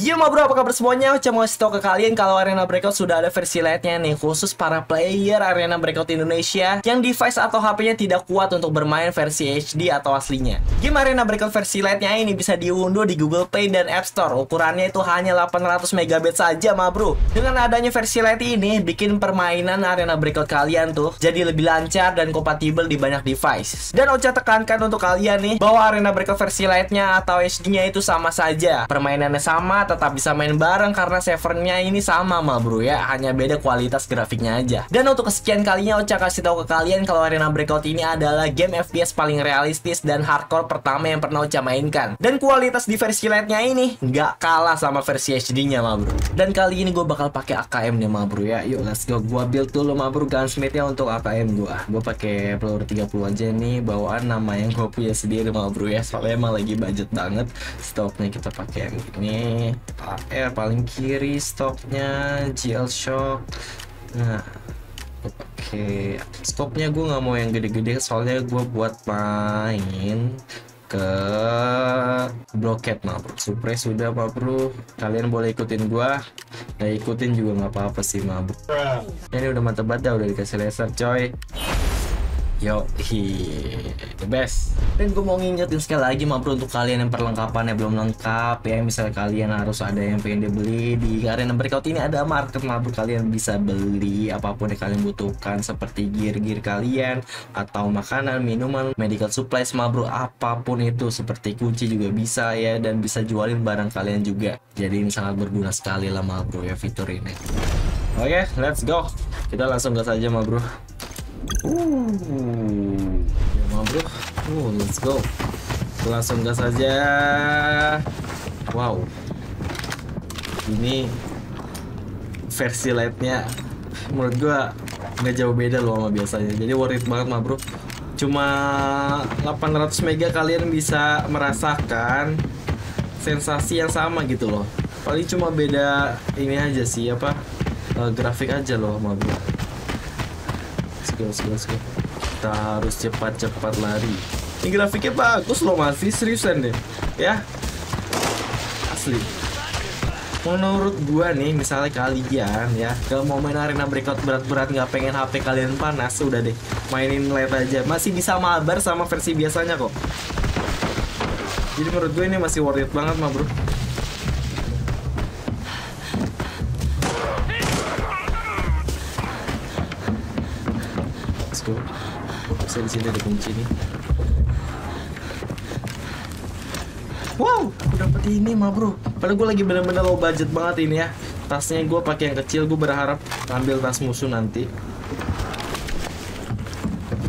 Yo ma bro, apa kabar semuanya? Ocha mau kasih ke kalian kalau Arena Breakout sudah ada versi lightnya nih Khusus para player Arena Breakout Indonesia Yang device atau HP-nya tidak kuat untuk bermain versi HD atau aslinya. Game Arena Breakout versi lightnya ini bisa diunduh di Google Play dan App Store. Ukurannya itu hanya 800 MB saja ma bro. Dengan adanya versi light ini, bikin permainan Arena Breakout kalian tuh Jadi lebih lancar dan kompatibel di banyak device. Dan Ocha tekankan untuk kalian nih Bahwa Arena Breakout versi lightnya atau HD-nya itu sama saja. Permainannya sama, tetap bisa main bareng karena servernya ini sama mah bro ya. Hanya beda kualitas grafiknya aja. Dan untuk kesekian kalinya Ocha kasih tahu ke kalian kalau Arena Breakout ini adalah game FPS paling realistis dan hardcore pertama yang pernah Ocha mainkan. Dan kualitas di versi lightnya ini nggak kalah sama versi HD nya mah bro. Dan kali ini gue bakal pakai AKM nih mah bro ya. Yuk let's go. Gue build dulu mah bro gunsmithnya untuk AKM gue gue pakai peluru 30 aja nih bawaan nama yang gue punya sendiri mah bro ya. Soalnya emang lagi budget banget. Stoknya kita pakai yang ini AR paling kiri stoknya GL Shock. Nah oke. Stoknya gue nggak mau yang gede-gede soalnya gue buat main ke bloket mah bro. Sudah mah bro. Kalian boleh ikutin gua. Nah ikutin juga nggak apa-apa sih mah bro. Ini udah mantep banget dah udah dikasih laser coy Yo, the best. Dan gue mau ngingetin sekali lagi ma bro untuk kalian yang perlengkapannya belum lengkap ya, misalnya kalian harus ada yang pengen dibeli di arena breakout ini ada market ma bro kalian bisa beli apa pun yang kalian butuhkan seperti gear-gear kalian atau makanan, minuman, medical supplies ma bro apa pun itu seperti kunci juga bisa ya dan bisa jualin barang kalian juga. Jadi ini sangat berguna sekali lah ma bro ya fitur ini. Oke, okay, let's go. Kita langsung gas aja ma bro. Uh, ya bro. Uh, let's go. Langsung gas aja. Wow. Ini versi lightnya menurut gua nggak jauh beda loh sama biasanya. Jadi worth it banget ma bro. Cuma 800 mega kalian bisa merasakan sensasi yang sama gitu loh. Paling cuma beda ini aja sih apa uh, grafik aja loh ma bro go, let's go. Kita harus cepat-cepat lari. Ini grafiknya bagus loh masih seriusan deh, ya. Asli. Menurut gua nih, misalnya kalian ya, kalau mau main arena breakout berat-berat nggak pengen HP kalian panas, udah deh, mainin light aja. Masih bisa mabar sama versi biasanya kok. Jadi menurut gue ini masih worth it banget mah bro. Bisa di sini ada kunci nih wow aku dapat ini mah bro. Padahal gue lagi bener-bener low budget banget ini ya. Tasnya gue pakai yang kecil gue berharap ambil tas musuh nanti.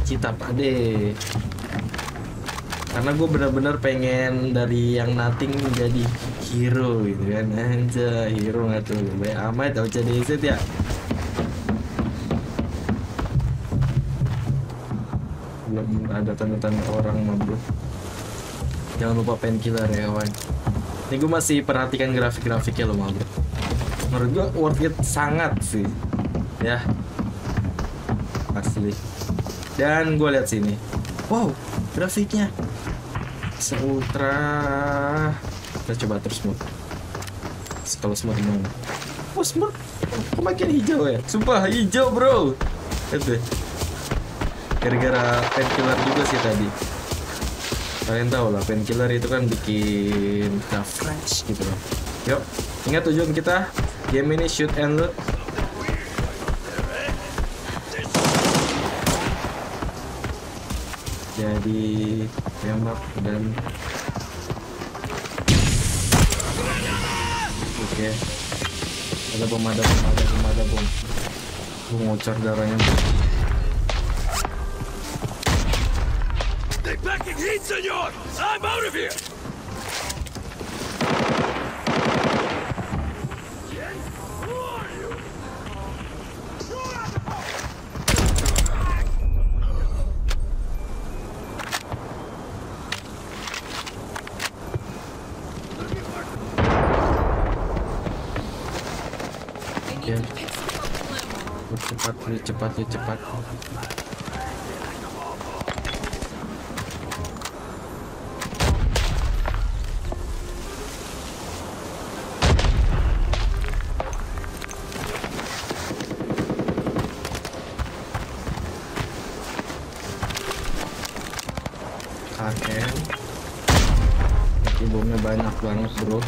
Cita pade. Karena gue bener-bener pengen dari yang nothing menjadi hero gitu kan. Aja hero nggak tuh? Baik amat jadi ya belum ada tanda-tanda orang mah bro jangan lupa painkiller ya kawan ini gue masih perhatikan grafik-grafiknya loh mah bro. Menurut gue worth it sangat sih. Ya. Asli. Dan gue lihat sini. Wow grafiknya. Seultra. Kita coba terus smooth kalau smooth gimana oh smooth kemakin hijau ya? Sumpah hijau bro. Deh gara-gara painkiller juga sih tadi. Kalian tahu lah painkiller itu kan bikin kita gitu loh. Yuk ingat tujuan kita. Game ini shoot and loot. Jadi tembak dan oke. Okay. ada pemadam ada pemadam bom. Ngocor darahnya Packing heat, senor! I'm out of here! Ya. Cepat, cepat, cepat. AKM tapi bomnya banyak banget bro.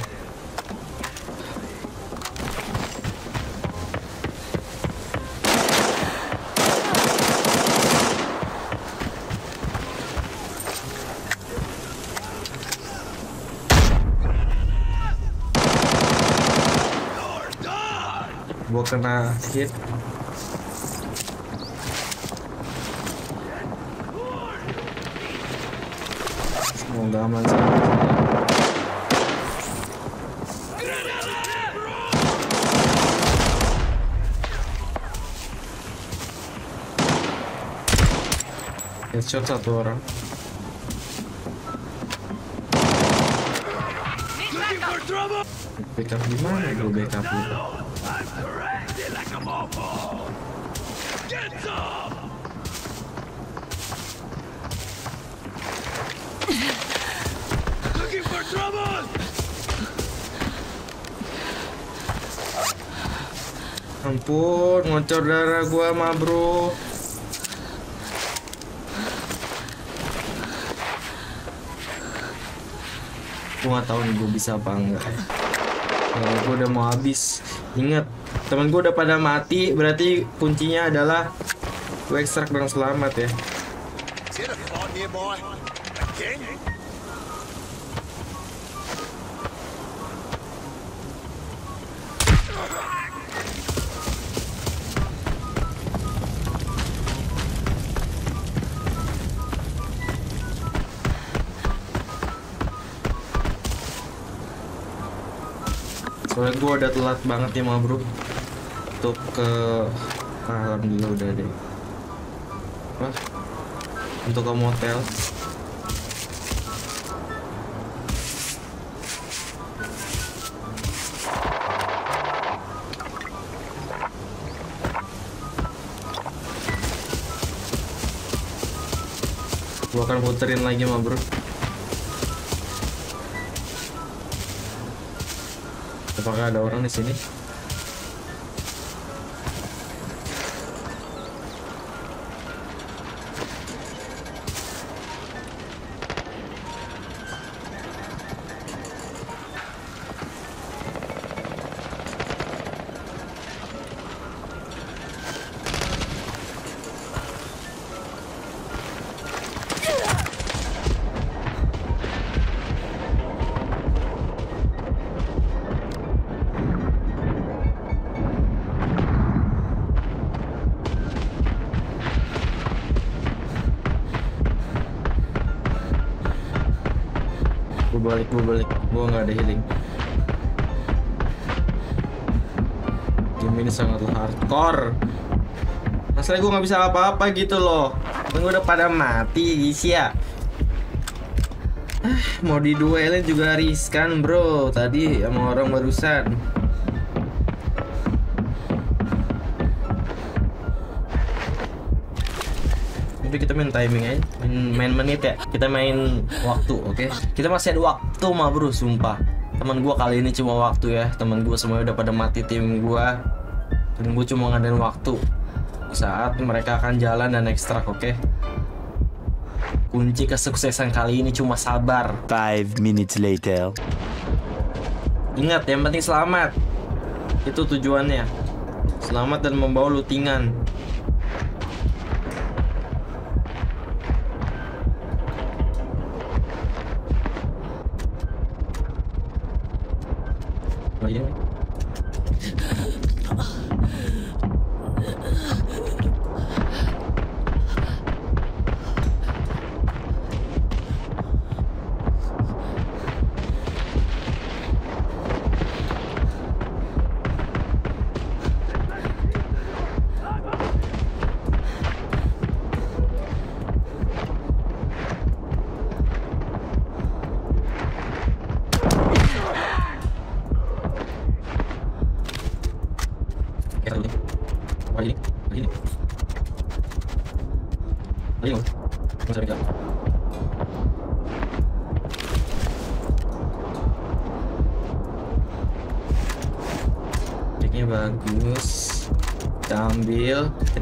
Gua kena hit. Semoga aman sih headshot satu orang Looking for trouble? backup gimana bro backup lu for ampun ngocor darah gua mah bro. Gua nggak tahu nih gua bisa apa enggak ya. Gua udah mau habis. Ingat teman gua udah pada mati berarti kuncinya adalah gua ekstrak dengan selamat ya? Soalnya gua udah telat banget ya mah bro untuk ke ah, alhamdulillah udah deh. Wah, untuk ke motel. Gua akan puterin lagi mah bro apakah ada orang di sini balik gue balik. Gue nggak ada healing. Game ini sangatlah hardcore. Masalahnya gue nggak bisa apa-apa gitu loh. Gue udah pada mati guys ya. Ah, mau diduelin juga riskan bro. Tadi sama orang barusan Tapi kita main timing aja, main, main menit ya. Kita main waktu, oke? Kita masih ada waktu mah bro, sumpah. Teman gua kali ini cuma waktu ya. Teman gua semuanya udah pada mati tim gua. Dan gua cuma ngadain waktu. Saat mereka akan jalan dan ekstrak, oke? Kunci kesuksesan kali ini cuma sabar. Five minutes later. Ingat, yang penting selamat. Itu tujuannya. Selamat dan membawa lutingan. Oh iya.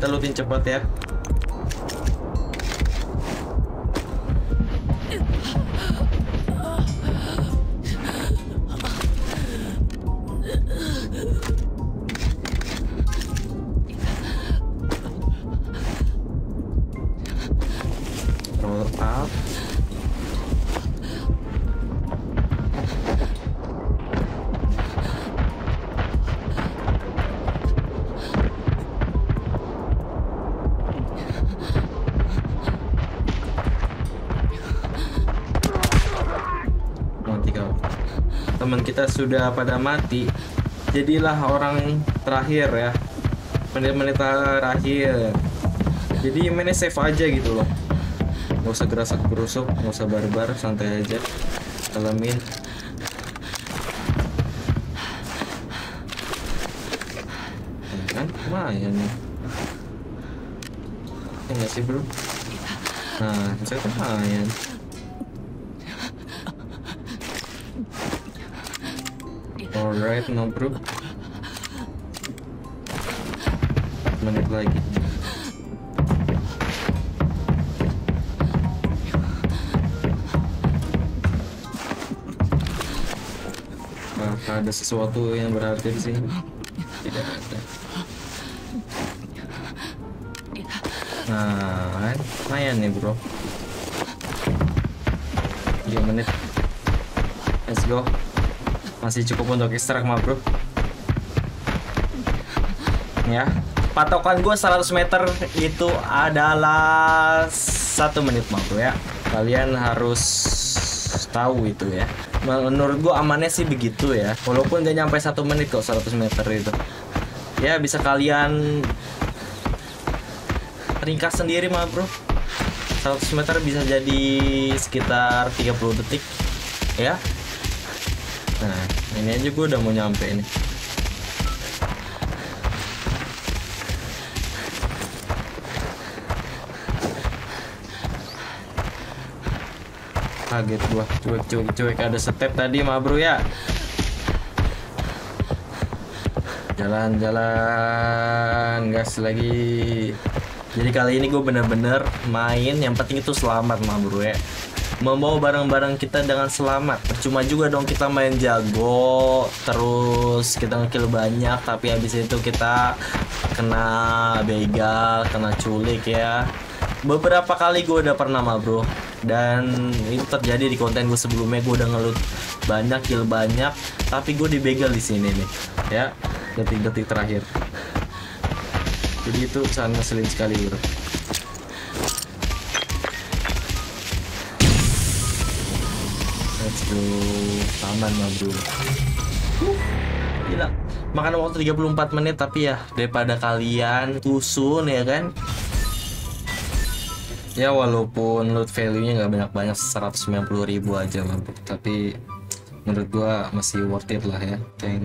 Kita lootin cepat ya. Kita sudah pada mati jadilah orang terakhir ya. Menit-menit terakhir. Jadi mainnya safe aja gitu loh. Nggak usah gerasak gerusuk nggak usah barbar santai aja. Kalamin Ya kan? Lumayan nih. Ya nggak sih bro? Nah saya lumayan alright no bro menit lagi Apakah ada sesuatu yang berarti di sini? Nah, lumayan nih bro. 3 menit. Let's go. Masih cukup untuk ekstrak mah bro. Ya, patokan gue 100 meter itu adalah satu menit mah bro ya. Kalian harus tahu itu ya. Menurut gua amannya sih begitu ya. Walaupun gak nyampe satu menit kok 100 meter itu. Ya bisa kalian ringkas sendiri mah bro. 100 meter bisa jadi sekitar 30 detik ya nah ini aja gua udah mau nyampe ini. Kaget gua. Cuek cuek cuek. Ada step tadi mah bro ya. Jalan jalan. Gas lagi. Jadi kali ini gue bener-bener main. Yang penting itu selamat mah bro ya membawa barang-barang kita dengan selamat. Percuma juga dong kita main jago terus kita ngekill banyak tapi habis itu kita kena begal kena culik ya. Beberapa kali gue udah pernah mah bro. Dan itu terjadi di konten gue sebelumnya. Gue udah ngelut banyak kill banyak tapi gue dibegal di sini nih ya. Detik-detik terakhir. Jadi itu sangat ngeselin sekali bro go aman bro gila makan waktu 34 menit tapi ya daripada kalian tusun ya kan? Ya walaupun loot value-nya nggak banyak-banyak 190 ribu aja lah bro. tapi menurut gua masih worth it lah ya. Tank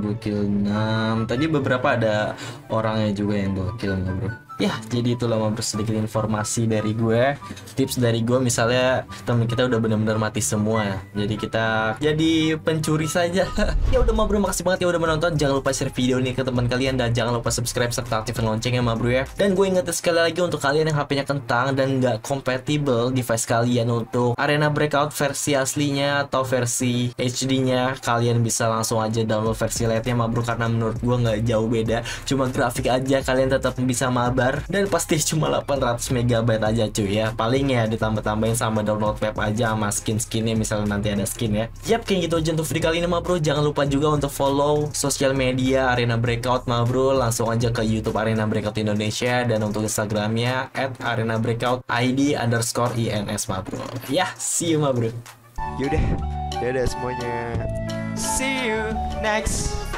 gue kill 6 tadi beberapa ada orangnya juga yang bawa kill nggak bro ya jadi itulah mau sedikit informasi dari gue tips dari gue. Misalnya temen kita udah bener-bener mati semua. Jadi kita jadi pencuri saja. Ya udah ma bro makasih banget ya udah menonton. Jangan lupa share video ini ke teman kalian dan jangan lupa subscribe serta aktifkan loncengnya ma bro ya. Dan gue ingetin sekali lagi untuk kalian yang HP-nya kentang dan nggak compatible device kalian untuk arena breakout versi aslinya atau versi HD-nya kalian bisa langsung aja download versi lite-nya ma bro karena menurut gue nggak jauh beda. Cuma grafik aja kalian tetap bisa mabar dan pasti cuma 800 MB aja cuy ya. Paling ya ditambah-tambahin sama download web aja sama skin-skinnya misalnya nanti ada skin ya. Yap kayak gitu aja untuk video kali ini ma bro. Jangan lupa juga untuk follow sosial media Arena Breakout ma bro. Langsung aja ke YouTube Arena Breakout Indonesia dan untuk Instagramnya at Arena Breakout ID underscore INS ma bro. Ya see you ma bro. Yaudah, dadah semuanya. see you next